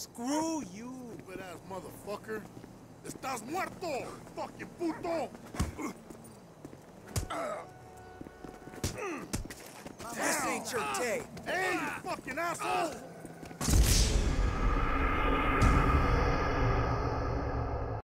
Screw you. Stupid ass motherfucker. Estás muerto, fucking puto. This ain't your day. Hey, you fucking asshole.